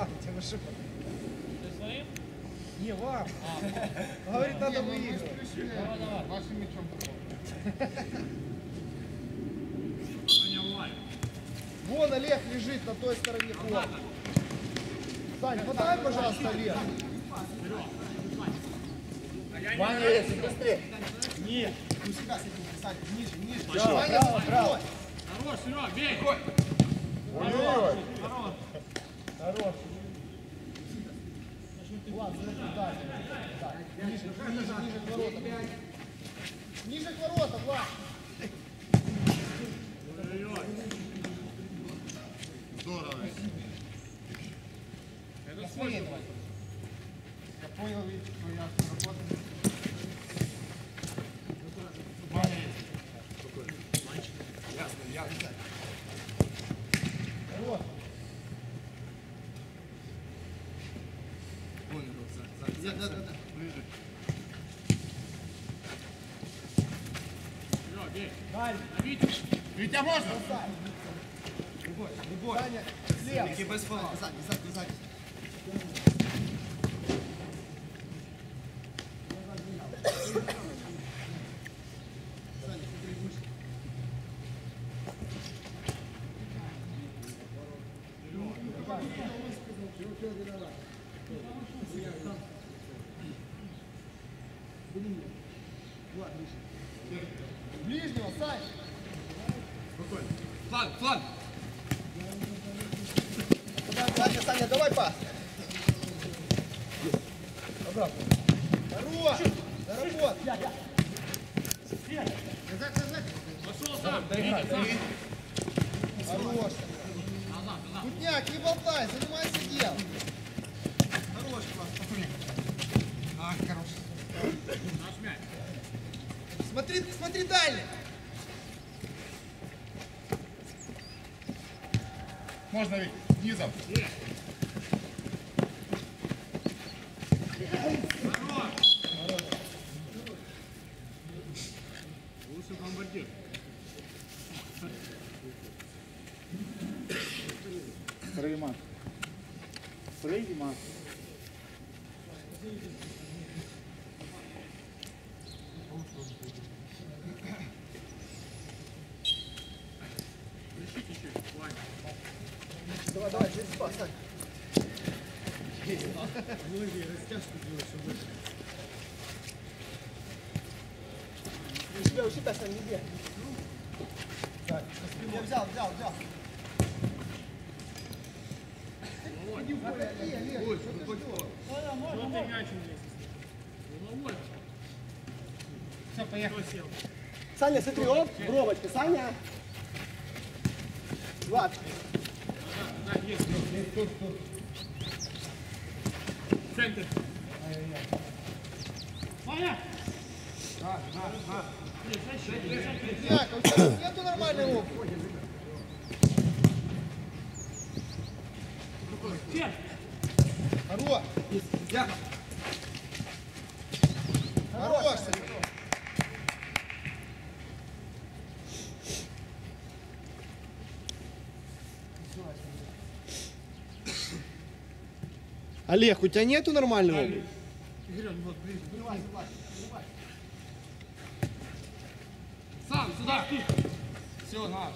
ставите, вы что? Ты своим? Не, вам. Говорит, надо выигрывать. Давай, давай. Вашим мячом Вон Олег лежит на той стороне корта. Сань, подай, пожалуйста, Олег. Ваня, если быстрее. Нет. У себя с этим писать. Ниже, ниже. Ваня, право. Хорош, Серег, бей! Хорош. Хорош. Влад, смотри, дальше. Так, Ниже, ниже, ниже к воротам. Ниже к воротам, Влад. Здорово. Давай. Я понял, Витя, что я работаю. Хорош. Вон его, сзади, сзади. Да, да, да. Ближе. Серег, бей! Дальше. На Витю! Витя, можно? Любой, любой. Саня, слева. без фола. Сзади, сзади, сзади. Саня, смотри, выше. Ближнего, Сань. Фланг, фланг. Саня, Саня, давай пас. Обратно. Хорош. Доработай. Назад, назад. Пошел сам! Хорош. Кутняк, не болтай, занимайся делом. Хорош. А, хорош. Наш мяч! Смотри, смотри дальше. Можно, Вить, низом. Лучший бомбардир! Приймати. Приймати. Решите чуть, Ваня! Давай, давай, через пас, Сань. У тебя себя, Сань, не бегай. Я взял, взял, взял. Все, поехали. Саня, смотри, оп, бровочка, Саня. Влад. Центр! Ваня! Як, у тебя нету нормальной? Центр! Хорош. Олег, у тебя нету нормальной обуви? Сам, сюда. Все, на.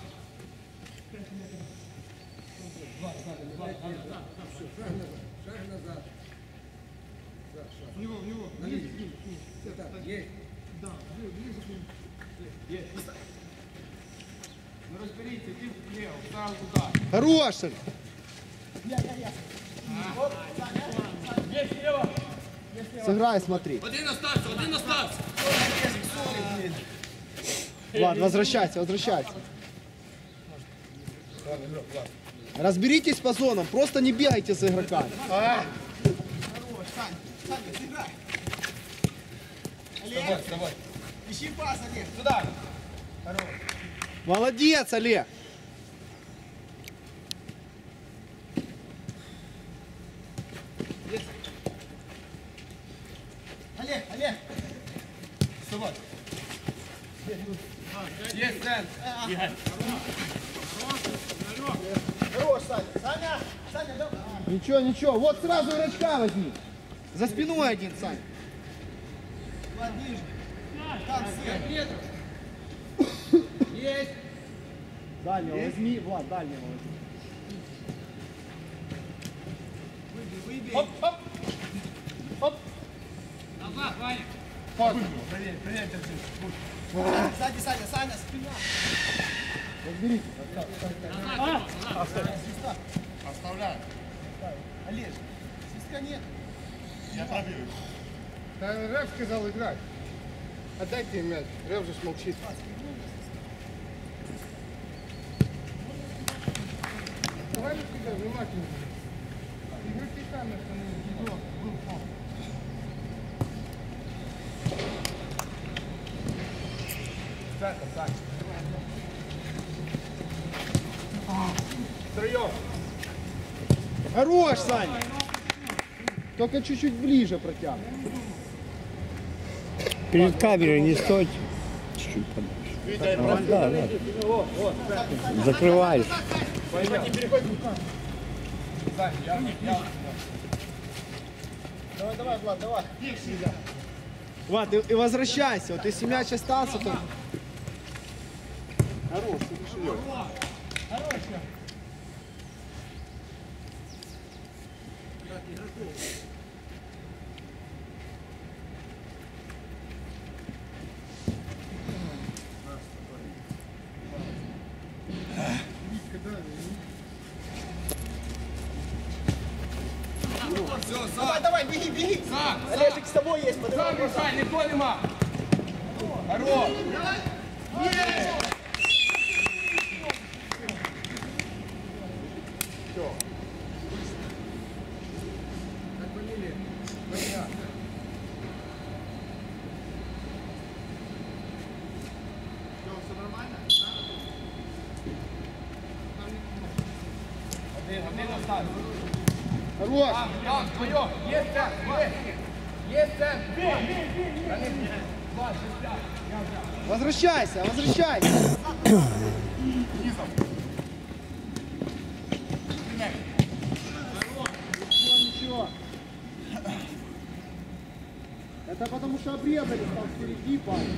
В него, в него. Налей. Есть. Да, ближе к нему. Есть. Ну разберите, иди влево, сразу туда. Хорош. Сыграй, смотри. Один оставься, один оставься. Влад, возвращайся, возвращайся. Разберитесь по зонам, просто не бегайте с игроками. Хорош, Сань, Саня, сыграй. Олег, давай. Ищи пас, Олег. Туда. Молодец. Олег, Олег. Вставай. Есть, Дэн. Хорош, Саня. Саня, Саня, давай. Ничего, ничего. Вот сразу игрочка возьми. За спиной один, Сань. Ближе. Там, метров. Есть. Дальнего возьми, Влад, дальнего возьми. Выбей, выбей. Оп, оп. Оп. Назад, Ваня. Проверь, проверь, держи. Сзади, Саня, Саня, спина. Разберите. Оставляю. Олеж, свистка нет. Я пробил. Да, Рэп сказал играть. Отдайте им мяч. Рэп же молчит. Давай сюда, внимательно. Игроки сами остановились. Идет, был фол. Хорош, Саня. Только чуть-чуть ближе протягивай. Перед камерой не стойте. Чуть-чуть подальше. Да, да. Закрываюсь. Давай, давай, Влад, давай. Влад, и, и возвращайся. Вот если мяч остался, то... Хорош, ты кошелек. Давай, Thank you. Хорош. Так, твое. Есть центр, есть. Центр. Возвращайся, возвращайся. Ничего, ничего. Это потому что обрезали там впереди, парень.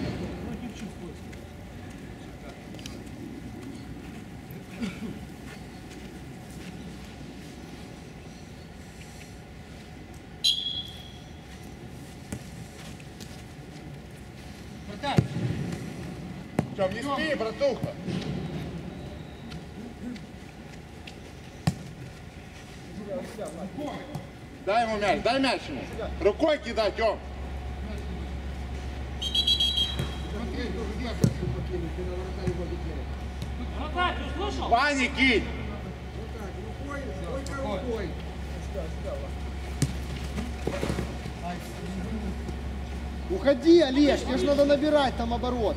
Тем, не спи, братуха. Дай ему мяч, дай мяч ему. Рукой кидай, Тем. Ваня, кинь. Уходи, Олеж, тебе же надо набирать там оборот.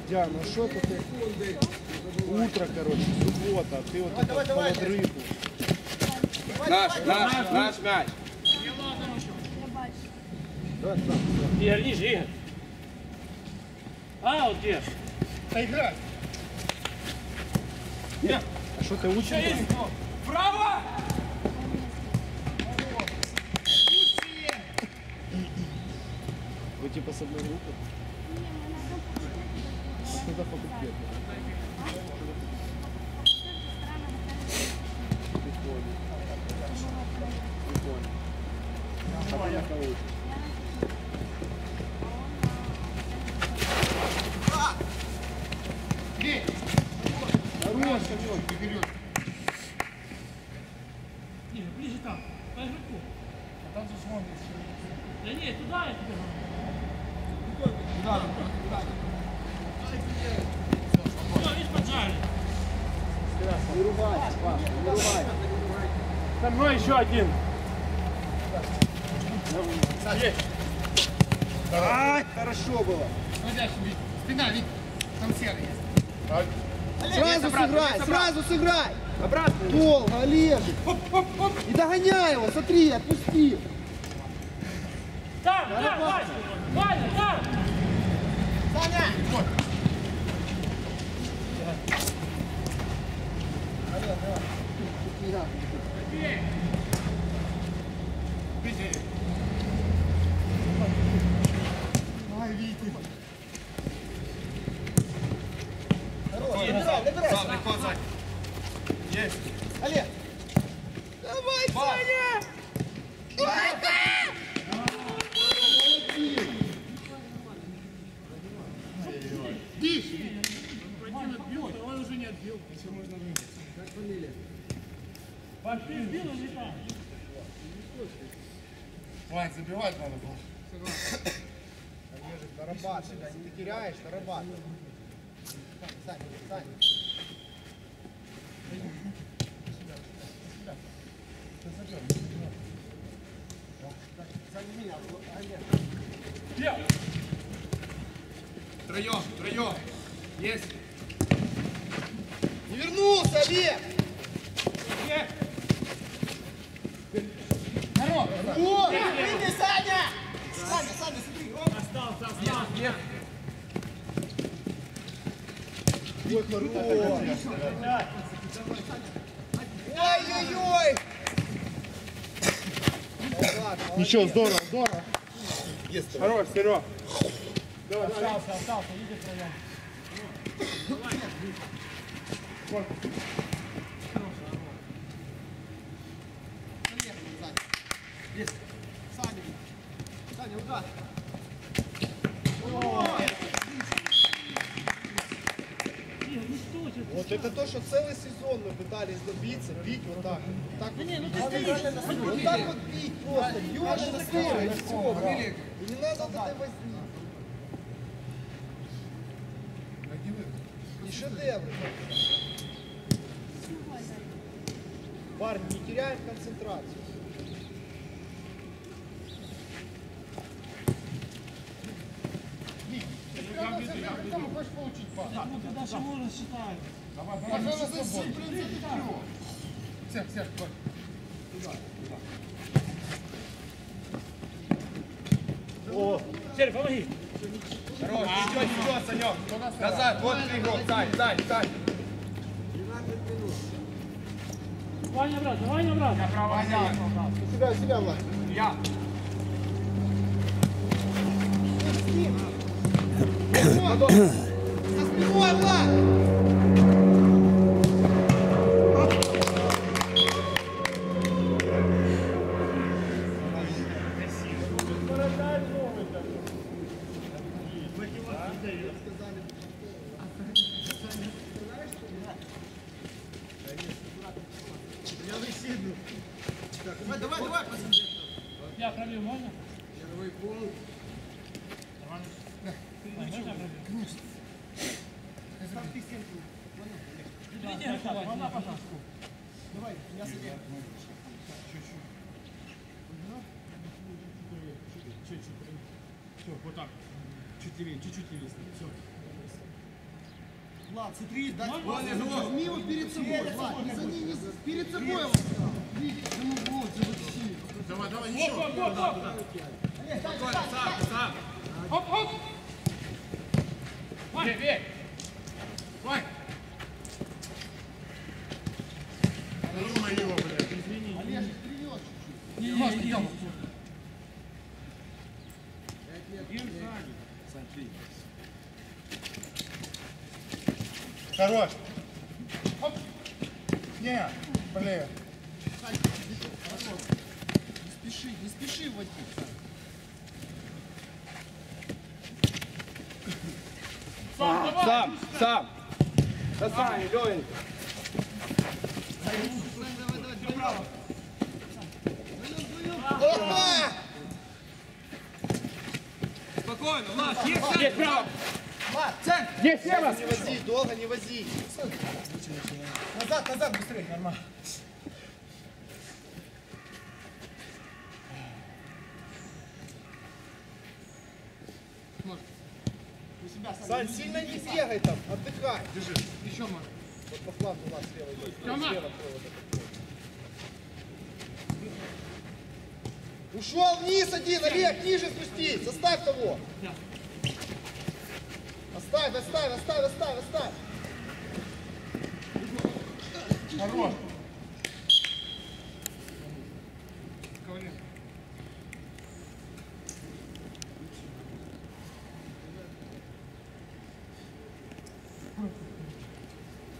Дя, ну что тут ты? Утро, короче, суббота, а ты вот это под рыбу. Наш, наш, наш мяч. Ігор, ніж, Ігор. А, от є. Да играть. А что ты учишь? Право! понял. А потом Хорош, Санек, ты берешь. Не, ближе там, по игроку. А там же смотришь. Да нет, туда я тебе говорю. Куда? Куда? Все, видишь, поджали. Не рубай, Паш, не рубай. Со мной еще один. Ай, хорошо было. Спина, Вить. Там серый есть. Сразу сыграй, сразу сыграй. Обратно. Долго, Олежек. И догоняй его, смотри, отпусти. Там, там, Ваня, Ваня, там. Ай, Витя. Набирай, набирай. Сам, легко сзади. Есть. Олег. Давай, Саня. Не отбил. Пошли, сбил, он не там. Вань, забивать надо было. Олежек, дорабатывай. Ты теряешь, дорабатывай. Сань, Сань. Втроем, втроем. Есть. Вернулся, Олег. О, выйди, Саня. Саня, Саня, смотри. Остался, остался. Ой, хорош. Ой-ой-ой. Ничего, здорово, здорово. Хорош, Серег. Остался, остался. Видишь, втроем. Саня, Саня, удар. Вот это то, что целый сезон мы пытались добиться, бить вот так. Так вот, ну вот, вот так вот бить просто, бьешь на слева и все. И не надо вот этой возни. И шедевры. Парни, не теряем концентрацию. Хочешь получить пас. Ну, ты даже можно считать. Пожалуйста, в принципе, все. Всех, всех, Вань. Серый, помоги. Хорош, ничего, ничего, Санек. Назад, вот игрок, Сань, Сань, Сань. Ваня обратно, Ваня обратно. Право, Сань. Себя, себя, Влад. Я. За Все, вот так. Чуть левее, чуть-чуть левее. Все. Влад, смотри, дай, Можно? возьми его перед собой, Влад, не за ним, не за- перед собой его ну вот, заводси. Давай, давай, Оп, еще. оп, оп, оп. Спокойно, сам, сам. Оп, оп. Бей, бей. Легенько. Опа! Спокойно, Влад, есть центр. Есть право. Влад, центр. Есть Сева. Не вози, долго не вози. Назад, назад, быстрее. Нормально. Сань, сильно не бегай там, отдыхай. Держи. Еще можно. Вот по флангу Влад слева идет. Тёма. Слева провод этот. Ушел вниз один, Олег, ниже спустись, оставь того. Оставь, оставь, оставь, оставь, оставь. Хорош. Коваленко.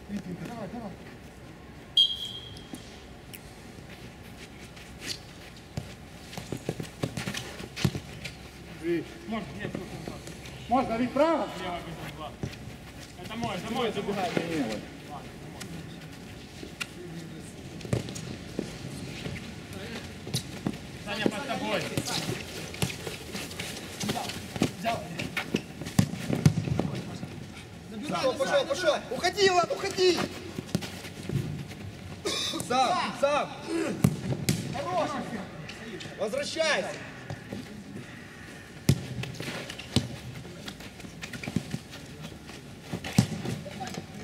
Витенька, давай, давай. Можно, есть тут назад. Можно ведь право? Лево бежит, Влад. Это мой, это мой, это мой. Саня, под тобой. Пошел, пошел, пошел. Уходи, Влад, уходи. Сам, сам. Возвращайся.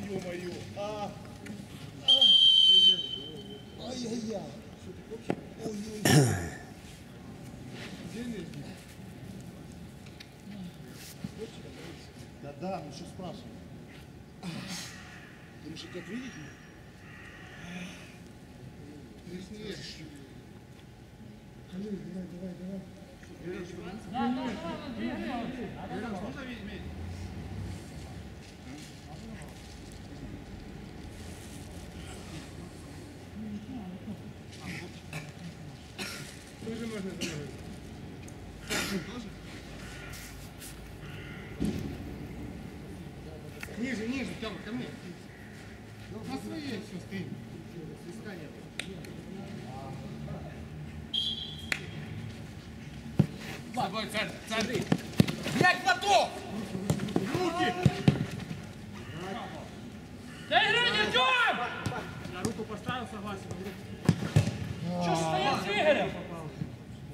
Ё-моё, а. Ай-яй-яй. Да, да, ну что спрашиваешь? Ты можешь как видеть? Лишнее. Давай, давай, давай. Да, да, да, две лево. Тоже можно замерить. Тоже? Ниже, ниже, Тёма, ко мне. На своей все стоим. Свистка нет. С тобой центр, центр. Блять, потом! Да играй, не идем! Я руку поставил, согласен. Что ж стоять с Игорем?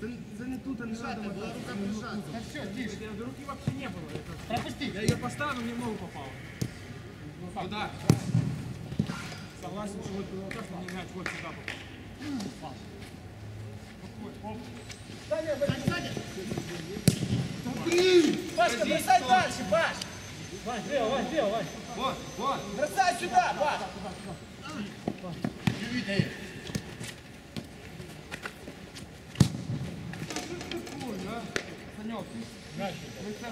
За, за не тут, а не надо. Была рука прижата. Да все, тише. Руки вообще не было. Пропусти. Я ее поставил, мне в ногу попал. Куда? Согласен, что вот было так, что мне мяч вот сюда попал. Пашка, бросай дальше, Паш! Вань, лево, Вань, лево, Вань. Вот, вот. Бросай сюда, Паш! Санек, ты вы сам сюда, скажи, что не бежит. Я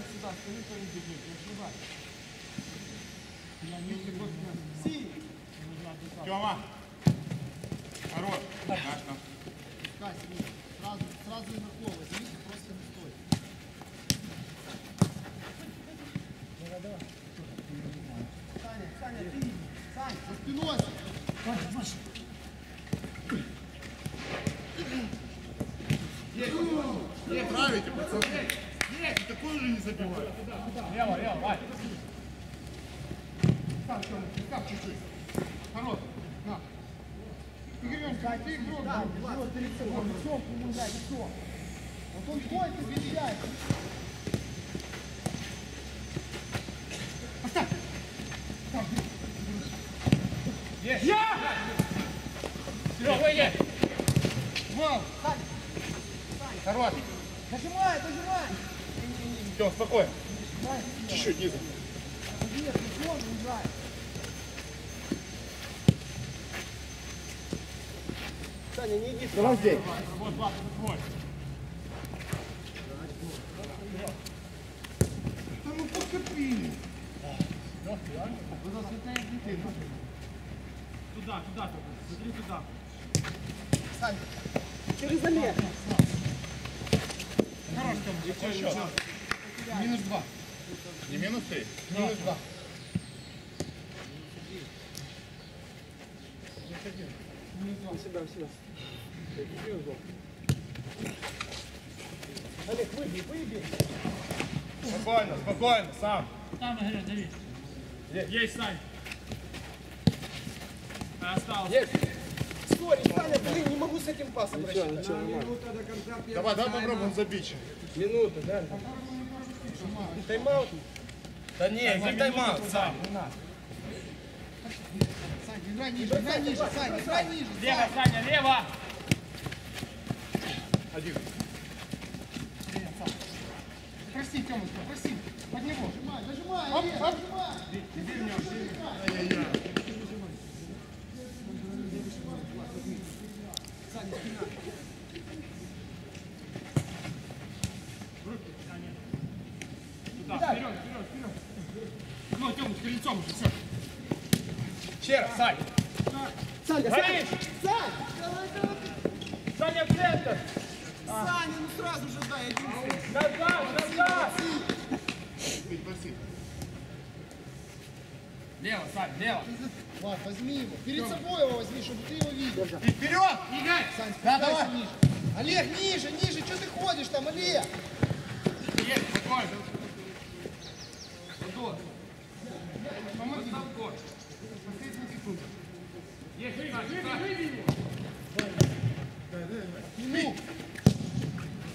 сюда. Я не Си. Тёма. Хорош. Наш там. Сразу, сразу на кол, возьмите, просто не стой. Саня, Саня, ты! Сань! За спиной. Не правите, пацаны. И такой же не забивают. Лево, лево, Вань. Сам, Тёма, прикап чуть-чуть. Хорош. На. Игорёнька, а ты игрок. Да, будешь. Влад, Вот, ты лицом, лицом помогай, лицом. Вот он ходит и встречает. Я! Серега, выйди! Вау. Хорош. Дожимай, дожимай! Тём, спокойно. Чуть-чуть ниже. Нет, не он играет. Саня, Давай здесь. Вот, Влад, это твой. Да ну покопи. Туда, туда только. Смотри туда. через Олег. Минус два. Не минус три. Минус два. Олег, выбей, выбей. Спокойно, спокойно, сам. Там, Игорь, дави. Есть, Сань. Осталось. Скорее, Саня, блин, не могу с этим пасом рассчитать. Давай, давай попробуем забить. Минута, да? Тайм-аут. Да не, не тайм-аут, сам. Сань, играй ниже, играй ниже, Сань, играй ниже. Лево, Саня, лево. Прости, Тёмочка, прости. Под него. Нажимай, нажимай, оп, оп. нажимай. Туда, вперед, вперед, вперед. Ну, Тёмочка, лицом уже, все. Ще раз, Сань. Саня, Горишь! Сань! Саня, в центр. Саня, ну сразу же дай один. Назад, назад. Лево, Сань, лево. Влад, возьми его. Перед собой его возьми, чтобы ты его видел. И вперед! Сань, спускайся ниже. Олег, ниже, ниже, что ты ходишь там, Олег? Есть, спокойно. Антон. Помоги. Есть, Сань, Сань. Ну,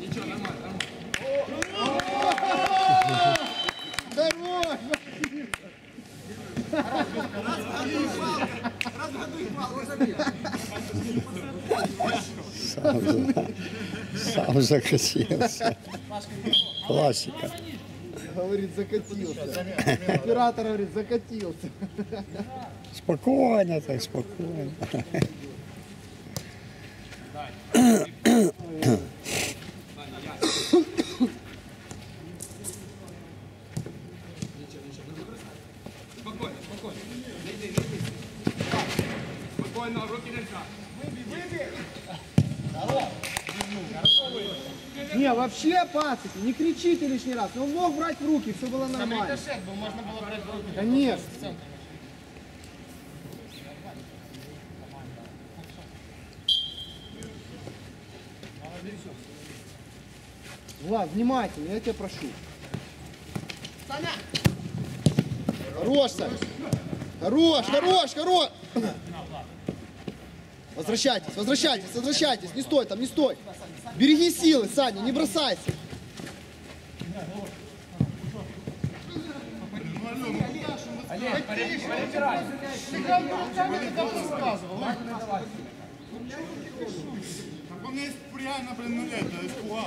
Ничего, нормально, нормально. Хорош! Сам, за- сам закосился. Классика. Говорит, закатился. Оператор говорит, закатился. Спокойно так. Спокойно, 20. Не кричите лишний раз. Но он мог брать в руки, все было нормально. Там рикошет был, можно было брать в руки. Конечно. Влад, внимательно, я тебя прошу. Саня! Хорош, Саня. Хорош, хорош, хорош. Возвращайтесь, возвращайтесь, возвращайтесь. Не стой там, не стой. Береги силы, Саня, не бросайся. Так он меня исп- реально, блин, ну это, испугал.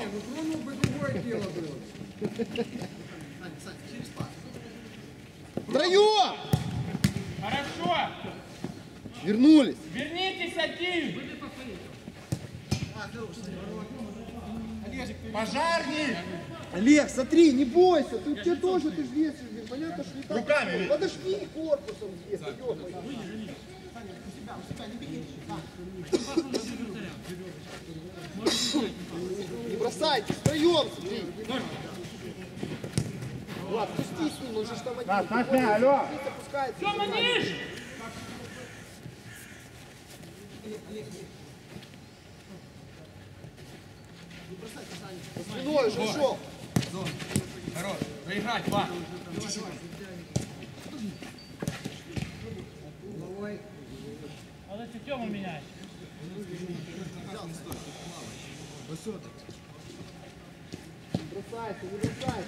Втроем! Хорошо. Вернулись. Вернитесь один. Пожарник! Олег, смотри, не бойся, ты тебе тоже ты ж весишь, блин, понятно, что не так. Руками. Подожди корпусом вес. Не бросайте, втроем, смотри. Влад, пусти с ним, он же там один. Так, Саня, алло! Опускается. Тёма, ниж. Спиной уже ушел. Хорош. Проиграть, два. А зачем Тёма меняет? Бросайся, не бросайся.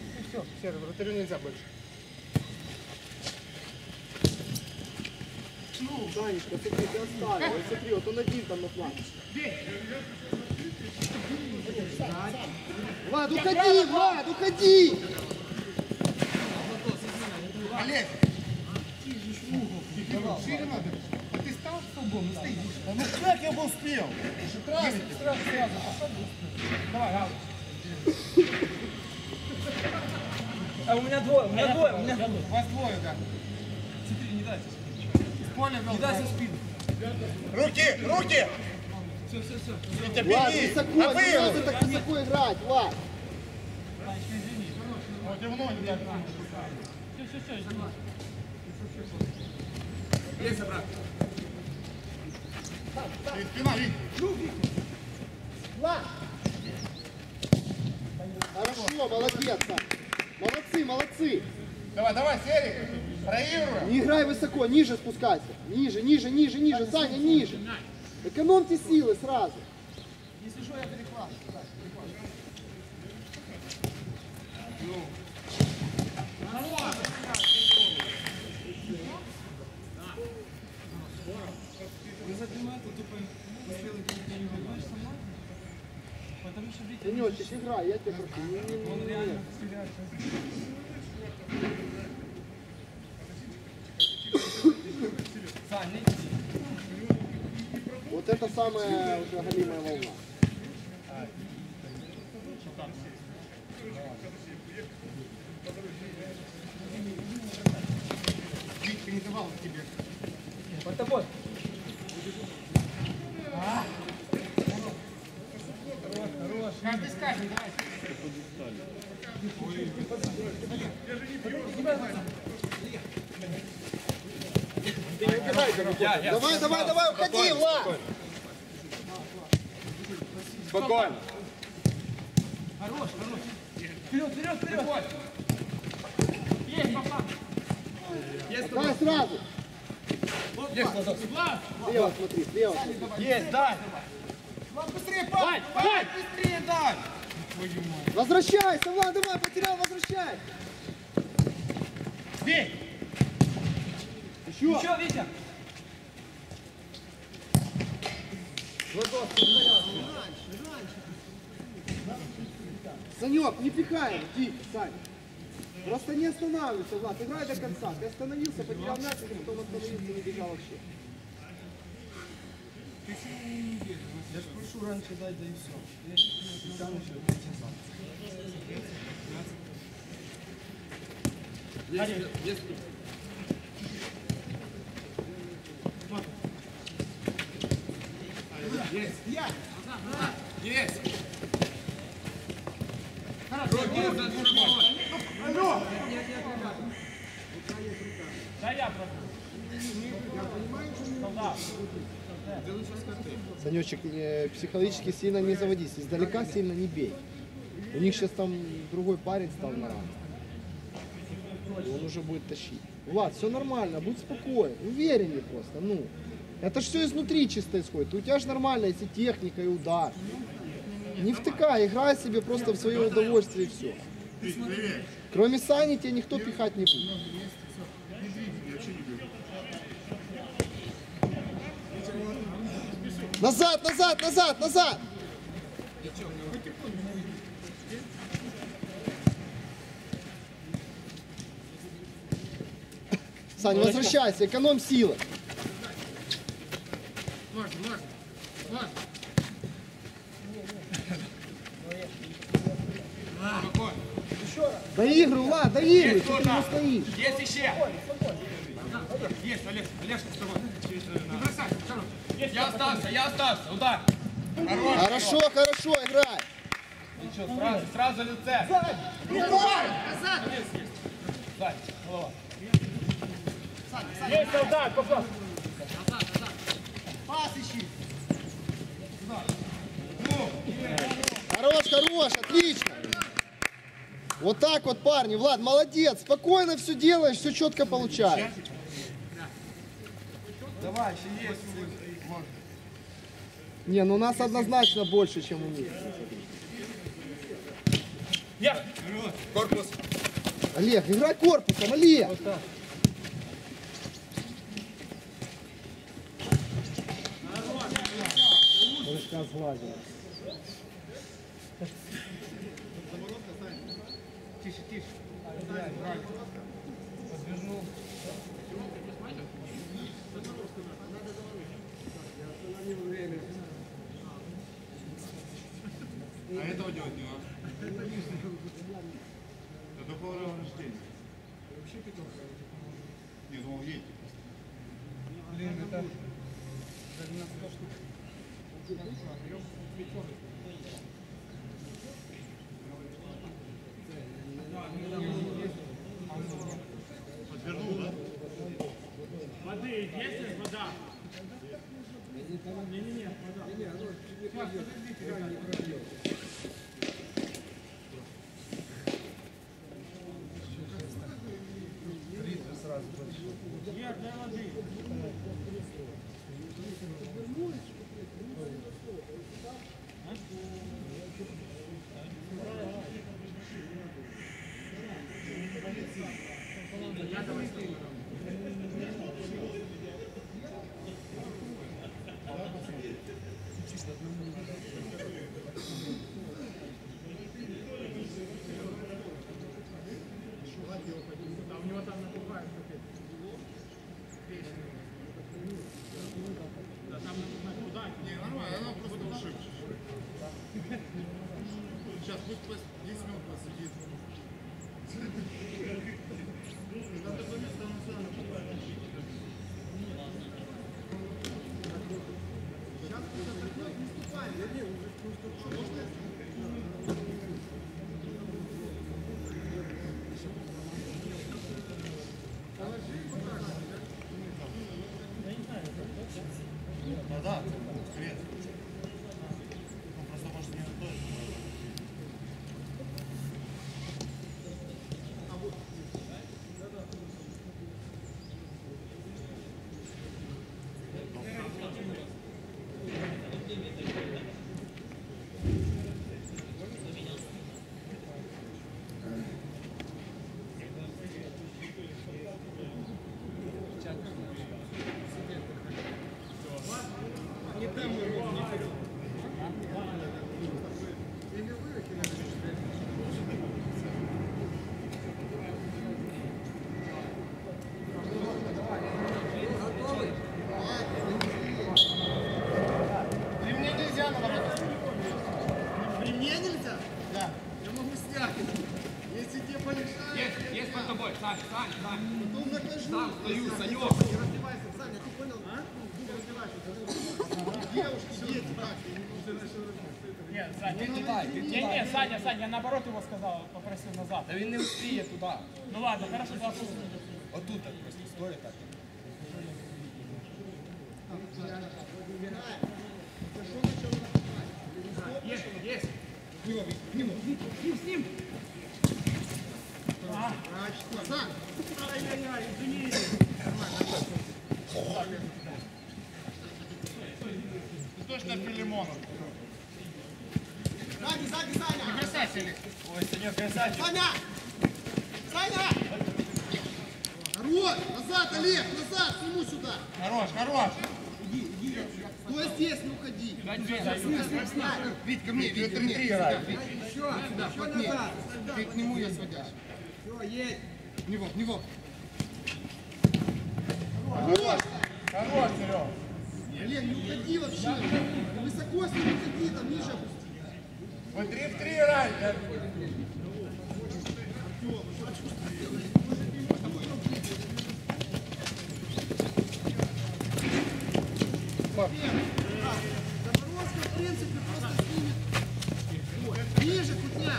Все, Сера, вратарю нельзя больше. Санечка, смотри, ты оставил. Вот смотри, вот он один там на плане. Влад, уходи, Влад, уходи! Олег. Шире надо. А ты стал столбом и стоишь. Да ну как я бы успел? Сразу, сразу, сразу. Давай, Галыч. А у меня двое, у меня двое, у меня двое. Вас двое, да. Смотри, не дайте. С поля Не дайте спину. Руки, руки. Все, все, все. Витя, Влад, высоко, А не надо так высоко играть, Влад. В ноги, да. Все, все, все, извини. Есть обратно. И Спина, Вить. Влад! Хорошо, молодец, Сань. Молодцы, молодцы. Давай, давай, Серик. Проигрываем. Не играй высоко, ниже спускайся. Ниже, ниже, ниже, ниже, Саня, ниже. Экономьте силы сразу. Если что, я перехват. Вы занимаете, тупо сделайте не выиграешь со мной. Потому Денечек, играй, я тебя прошу. Не, не, не, не. Вот это самая уже голимая волна. Витька не давал тебе. Под тобой. Каждый скажет, давай. Давай, давай, давай, уходи, Влад. Спокойно. Хорош, хорош. Вперед, вперед, вперед. Есть, папа. Давай сразу. Есть, Владос. Слева смотри, слева. Есть, дай. Быстрее, Вань, Вань, быстрее дай. Возвращайся, Влад, давай, потерял, возвращай. Бей. Еще. Еще, Витя. Санек, не пихаем, иди, Сань. Просто не останавливайся, Влад, играй до конца. Ты остановился, потерял мяч, и потом остановился, не бежал вообще. Я ж прошу раньше дать, да и все. Я специально еще Есть, есть. Есть. Есть. Собой. Да я. Санечек, э, психологически сильно не заводись, издалека сильно не бей. У них сейчас там другой парень стал на он уже будет тащить. Влад, все нормально, будь спокоен, увереннее просто, ну. Это ж все изнутри чисто исходит. У тебя же нормально, если техника и удар. Не втыкай, играй себе просто в свое удовольствие и все. Кроме Сани тебя никто пихать не будет. Назад, назад, назад, назад! Саня, возвращайся, экономь силы. Можно, можно. Можно. Доигрывай, Влад, доигрывай, что ты не стоишь. Есть еще. Есть, Олег, Олег, с тобой. Не бросай, хорош. Я остался, я остался. Удар. Хорошо, хорошо, играй. Ничего, сразу, сразу лице. Сзади, голова. Есть солдат, попал. Хорош, хорош, отлично. Вот так вот, парни. Влад, молодец. Спокойно все делаешь, все четко получаешь. Давай, ще є. Може. Не, ну у нас однозначно больше, чем у них. Я. Корпус. Олег, играй корпусом, Олег. Прыжка сглазил. Тише, тише. А этого делать не надо. Это по рождения. Не, думал, едете. Блин, это... Воды Я не уже просто... наоборот его сказал, попросил назад. Та він не встигає туди. Ну ладно, хорошо, завтра. Отут так просто стоїть так. Есть, есть. Назад. Ай-яй-яй, извини. Ты точно Филимонов. Сзади, сзади, Саня. Красавчик. Ой, Санек, красавчик. Саня! Саня! Хорош! Назад, Олег, назад, к нему сюда. Хорош, хорош. Стой здесь, не уходи. Вить, ко мне, Вить, ко мне. Еще, еще назад. Ты к нему я сводишь. Все, есть. В него, в него. Хорош! Хорош, Серега. Олег, не уходи вообще. Высоко с ним не уходи, там ниже опусти. Вот три в три играй. Заборозка, в принципе, просто снимет. Ниже, кутня.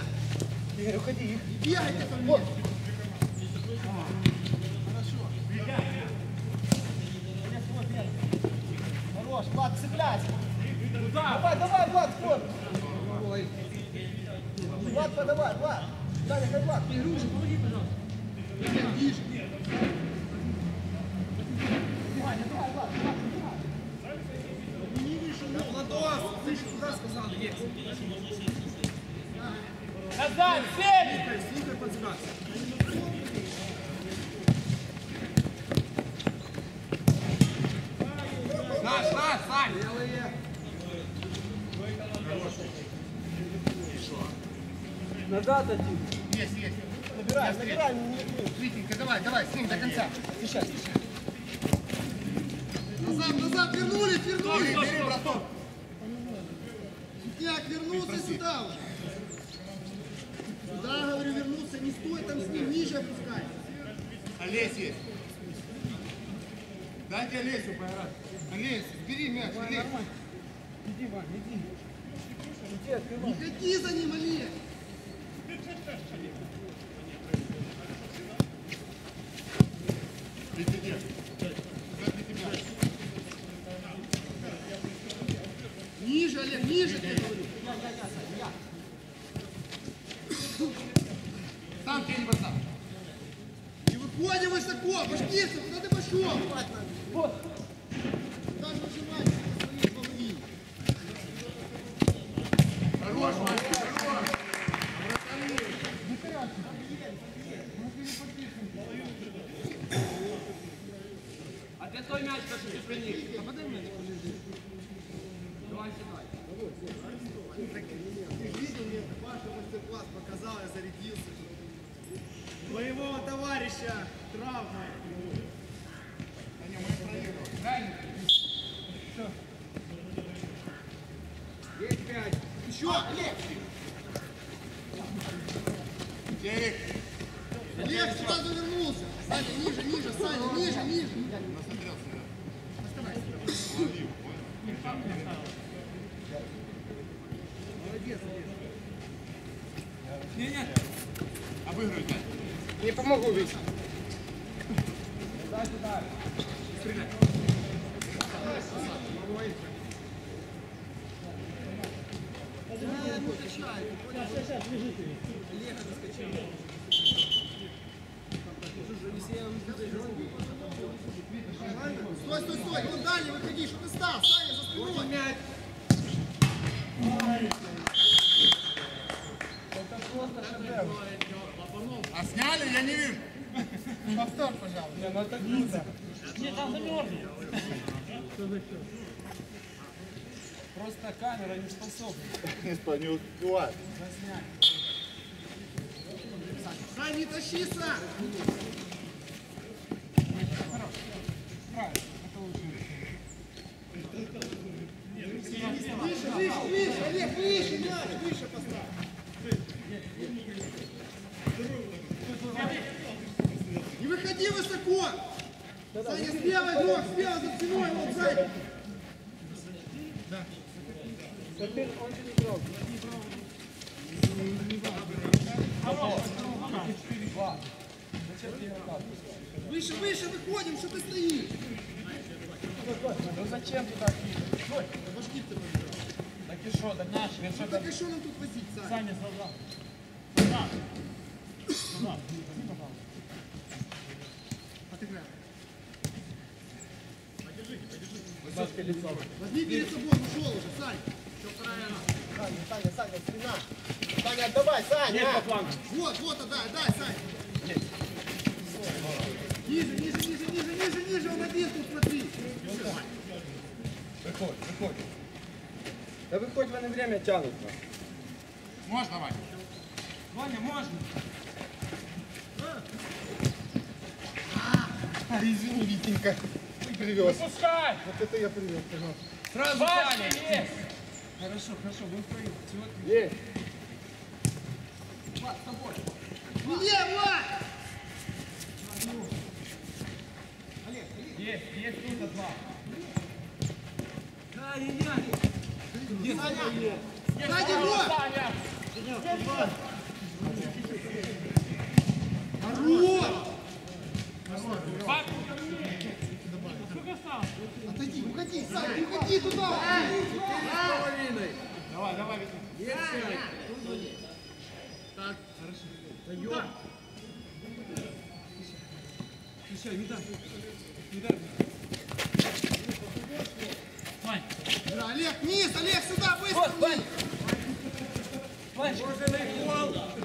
Игорь, уходи. И бегайте ко мне. Влад, подавай, Влад. Саня, хай Влад. Груже, помоги, пожалуйста. Владос, ты же куда сказал? Есть. Назад, семь! Слухай подсказки. Наш, наш, Сань. Белые. Есть, есть. Набирай, набирай. Витенька, давай, давай, с ним до конца. Сейчас, сейчас. Назад, назад, вернулись, вернулись. Бери, бери, браток. Так, вернулся сюда уже. Сюда, говорю, вернулся, не стой там с ним, ниже опускай. Олесь есть. Дайте Олесю поиграть. Олесь, бери мяч, Олесь. Иди, Вань, иди. Иди, открывай. Не ходи за ним, Олег. Ниже, Олег, ниже, я говорю. Сам тень поставь. Не выходи высоко, башкирцы, куда ты пошел? Куда же выжимать по своей половине? Хорош, Вань, хорош. А ты той мяч, как ты приник. А подай мяч, подожди. Давай сюда. Ты видел, мне Паша мастер-класс показал, я зарядился. Твоего товарища травма. Есть пять. Еще, Олег! Терек. Олег сюда завернулся. Саня, ниже, ниже, Саня, ниже, ниже. Молодец, Олег. Обыгрывай мяч. Не помогу, Витя. Стой, стой, стой, вон дальше выходи, что ты стал, Саня, за спиной. Мяч. А сняли? Я не вижу. Повтор, пожалуйста. Нет, там замерзли. Просто камера не способна. Не успевает. Сань, не тащи, Сань. Выше, выше, выше, Олег, выше, мяч, выше поставь. Не выходи высоко. Саня, слева игрок, слева за спиной, вот сзади. Выше, выше выходим, что ты стоишь? Ну зачем туда кинуть? Башки ты. Так и что, так наш, Ну реши. так и что нам тут возить, Саня? Саня, назад. Назад. Назад. Отыграем. Сашка лицо. Возьми перед собой, ушел уже, Сань. Саня, Саня, Саня, спина. Саня, отдавай, Саня. Нет, по флангу. Вот, вот, отдай, дай, Сань. Ниже, ниже, ниже, ниже, ниже, ниже, он один тут, смотри. Выходь, выходь. Да вы хоть в это время тянут. Можно, Вань? Ваня, можно? А, извини, Витенька. Ты привез. Пускай! Вот это я привез, пожалуйста. Сразу Ваня, Ваня. есть! Хорошо, хорошо, вы втроем. Есть. Влад! Есть, есть тут два. Сзади игрок! Саня! Хорош! Фак! Сколько осталось? Отойди, уходи, Сань, уходи туда! Давай, давай, Витенька. Прием. Сейчас, не дай. Не дай. Вань. Да, Олег, вниз, Олег, сюда, быстро. Вот, Вань. Вань. Боже, на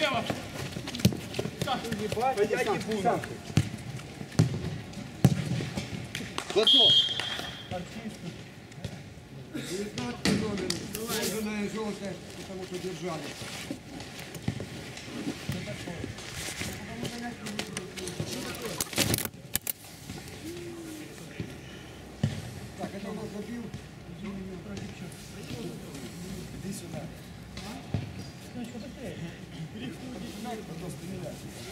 Слева. Я не буду. Готов. Девятнадцатый номер. Сложенная желтая, потому что держали. Так, это у нас забил. Иди сюда. Значит, вот опять. dos primeras.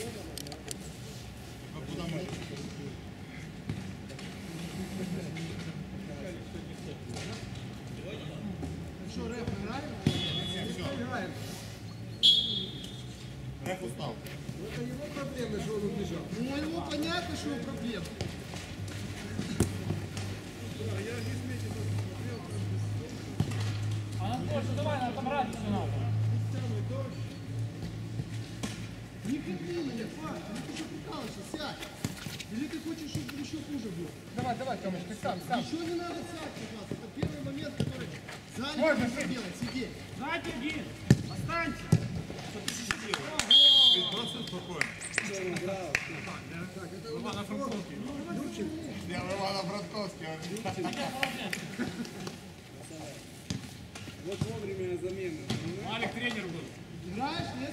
Вот вовремя замена. Алик тренер был. Знаешь, нет?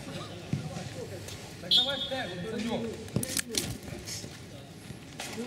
Так давай ставь, вот Санек. Ну,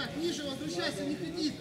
так, Миша, возвращайся, не ходи.